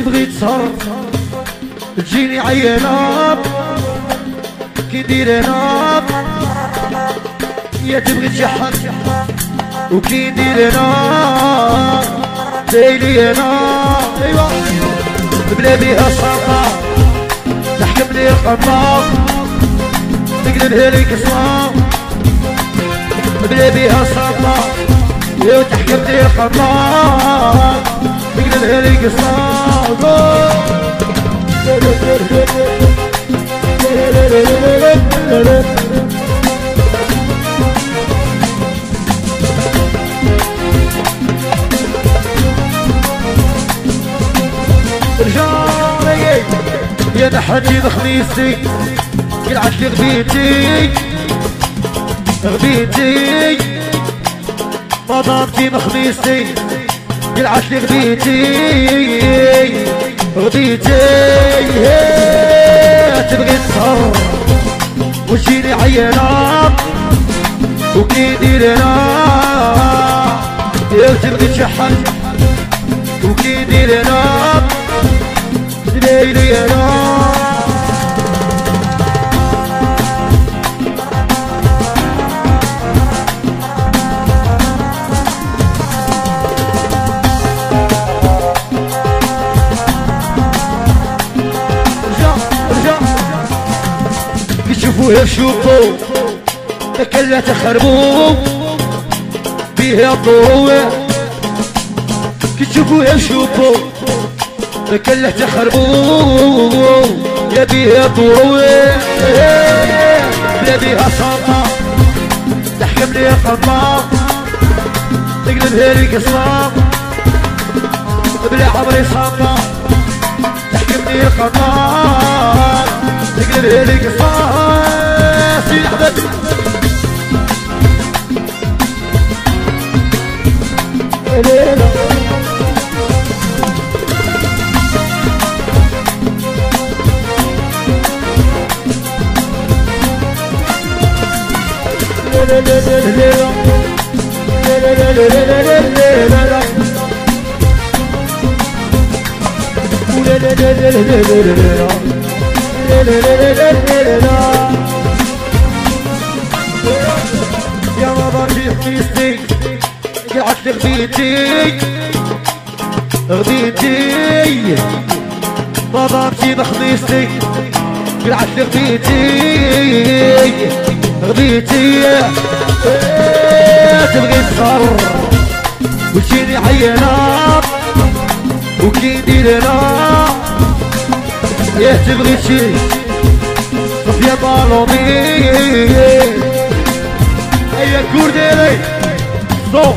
تبغي تسهر تجيني عيانة كي دير أنا يا تبغي تشحن وكي دير أنا دايلي أنا ايوا بلا بيها صافا تحكم لي القمار تقلبها لي قصار بلا بيها صافا يا تحكم لي القمار تقلبها لي قصار يا نحجي بخميسي قلعت لي غبيتي غبيتي مضامتي بخميسي قلعت لي غبيتي غبيتي تبغي تسهر وتجيني عيانة وكي ديرنا يا تبغي تشحن وكي ديرنا ليلي أنا يشوفوها بشوفو تكلا تخربو بيها الضوء. كتشوفوها بشوفو كله تخربو يا بيها طوي يا بيها صمة تحكم لي قمة تقلبها لي قصة بلا عمري صمة تحكم لي قمة تقلبها لي قصة يا بابا كيستي قعدت غبيتي غبيتي بابا مشي بخميستي قلعت غبيتي غبيتي تبغي تصر وتجيني عينة وكي نديرنا يا تبغي تشي صفيا بالومي هيا كورديري صوت